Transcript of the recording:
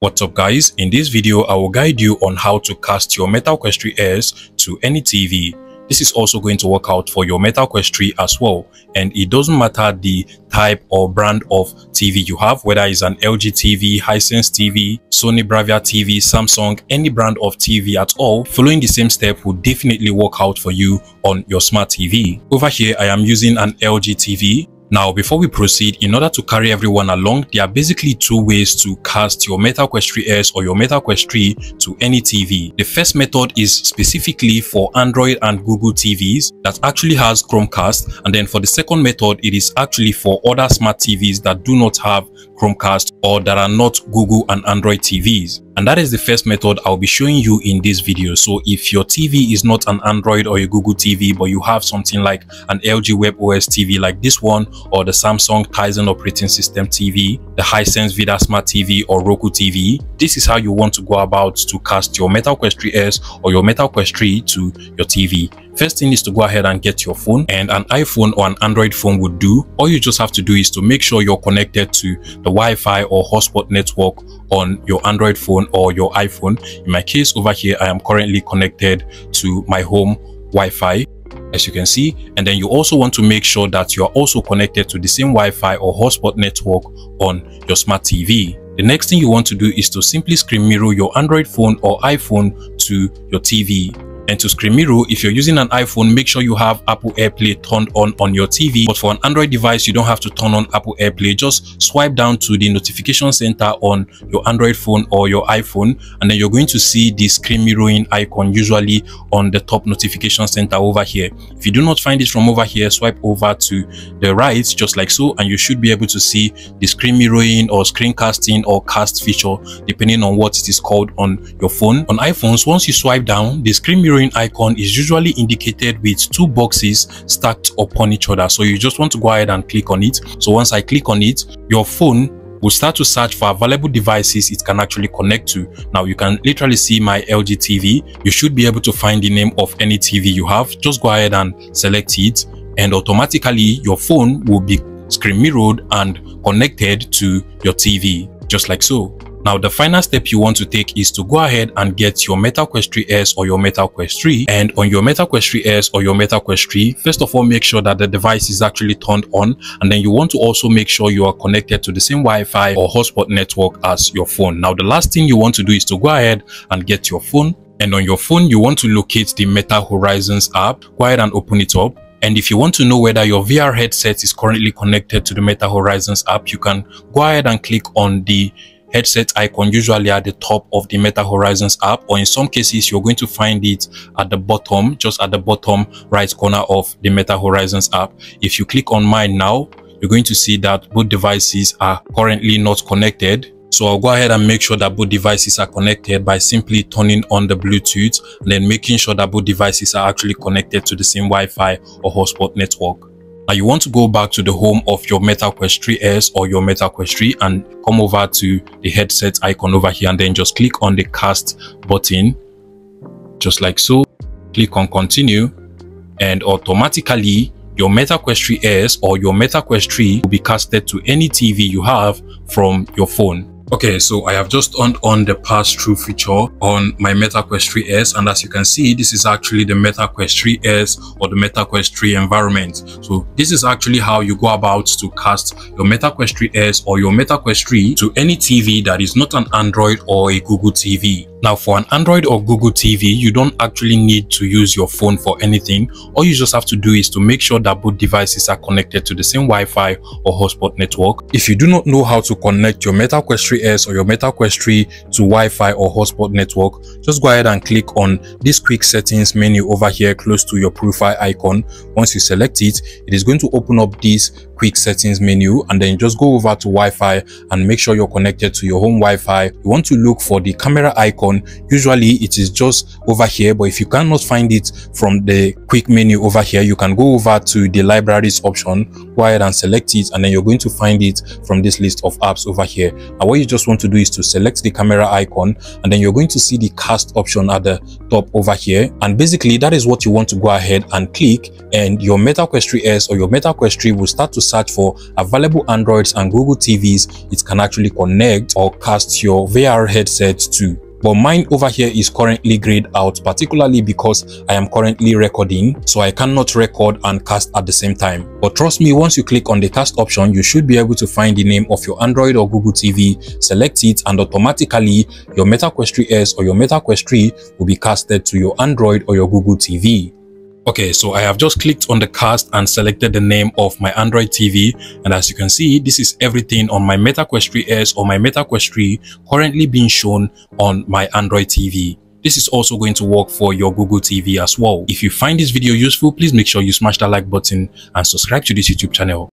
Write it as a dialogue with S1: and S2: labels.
S1: What's up guys, in this video I will guide you on how to cast your Meta Quest 3S to any TV. This is also going to work out for your Meta Quest 3 as well and it doesn't matter the type or brand of TV you have whether it's an LG TV, Hisense TV, Sony Bravia TV, Samsung, any brand of TV at all, following the same step will definitely work out for you on your smart TV. Over here I am using an LG TV now, before we proceed, in order to carry everyone along, there are basically two ways to cast your MetaQuest 3S or your MetaQuest 3 to any TV. The first method is specifically for Android and Google TVs that actually has Chromecast. And then for the second method, it is actually for other smart TVs that do not have Chromecast or that are not Google and Android TVs. And that is the first method I'll be showing you in this video. So if your TV is not an Android or a Google TV, but you have something like an LG WebOS TV like this one, or the Samsung Tizen operating system TV, the Hisense VIDAA Smart TV or Roku TV, this is how you want to go about to cast your Meta Quest 3S or your Meta Quest 3 to your TV. First thing is to go ahead and get your phone and an iPhone or an Android phone would do. All you just have to do is to make sure you're connected to the Wi-Fi or hotspot network on your Android phone or your iPhone. In my case over here, I am currently connected to my home Wi-Fi as you can see and then you also want to make sure that you are also connected to the same Wi-Fi or hotspot network on your smart TV. The next thing you want to do is to simply screen mirror your Android phone or iPhone to your TV and to screen mirror, if you're using an iPhone, make sure you have Apple AirPlay turned on on your TV. But for an Android device, you don't have to turn on Apple AirPlay. Just swipe down to the notification center on your Android phone or your iPhone, and then you're going to see the screen mirroring icon usually on the top notification center over here. If you do not find it from over here, swipe over to the right, just like so, and you should be able to see the screen mirroring or screen casting or cast feature, depending on what it is called on your phone. On iPhones, once you swipe down, the screen mirroring icon is usually indicated with two boxes stacked upon each other. So you just want to go ahead and click on it. So once I click on it, your phone will start to search for available devices it can actually connect to. Now you can literally see my LG TV. You should be able to find the name of any TV you have. Just go ahead and select it and automatically your phone will be screen mirrored and connected to your TV just like so. Now, the final step you want to take is to go ahead and get your Meta Quest 3S or your Meta Quest 3. And on your Meta Quest 3S or your Meta Quest 3, first of all, make sure that the device is actually turned on. And then you want to also make sure you are connected to the same Wi-Fi or hotspot network as your phone. Now, the last thing you want to do is to go ahead and get your phone. And on your phone, you want to locate the Meta Horizons app. Go ahead and open it up. And if you want to know whether your VR headset is currently connected to the Meta Horizons app, you can go ahead and click on the headset icon usually at the top of the Meta Horizons app or in some cases you're going to find it at the bottom just at the bottom right corner of the Meta Horizons app. If you click on mine now you're going to see that both devices are currently not connected so I'll go ahead and make sure that both devices are connected by simply turning on the Bluetooth and then making sure that both devices are actually connected to the same Wi-Fi or hotspot network. Now you want to go back to the home of your Meta Quest 3S or your Meta Quest 3 and come over to the headset icon over here and then just click on the cast button just like so. Click on continue and automatically your Meta Quest 3S or your Meta Quest 3 will be casted to any TV you have from your phone. Okay, so I have just turned on the pass-through feature on my MetaQuest 3S and as you can see, this is actually the MetaQuest 3S or the MetaQuest 3 environment. So this is actually how you go about to cast your MetaQuest 3S or your MetaQuest 3 to any TV that is not an Android or a Google TV. Now for an Android or Google TV, you don't actually need to use your phone for anything. All you just have to do is to make sure that both devices are connected to the same Wi-Fi or hotspot network. If you do not know how to connect your Meta Quest 3S or your Meta Quest 3 to Wi-Fi or hotspot network, just go ahead and click on this quick settings menu over here close to your profile icon. Once you select it, it is going to open up this quick settings menu and then just go over to Wi-Fi and make sure you're connected to your home Wi-Fi. You want to look for the camera icon. Usually it is just over here but if you cannot find it from the quick menu over here you can go over to the libraries option go ahead and select it and then you're going to find it from this list of apps over here. And what you just want to do is to select the camera icon and then you're going to see the cast option at the top over here. And basically that is what you want to go ahead and click and your Meta Quest 3 S or your Meta Quest 3 will start to search for available Androids and Google TVs it can actually connect or cast your VR headset to but mine over here is currently grayed out particularly because I am currently recording so I cannot record and cast at the same time. But trust me once you click on the cast option you should be able to find the name of your Android or Google TV, select it and automatically your Meta Quest 3 S or your Meta Quest 3 will be casted to your Android or your Google TV. Okay, so I have just clicked on the cast and selected the name of my Android TV. And as you can see, this is everything on my MetaQuest 3 S or my MetaQuest 3 currently being shown on my Android TV. This is also going to work for your Google TV as well. If you find this video useful, please make sure you smash that like button and subscribe to this YouTube channel.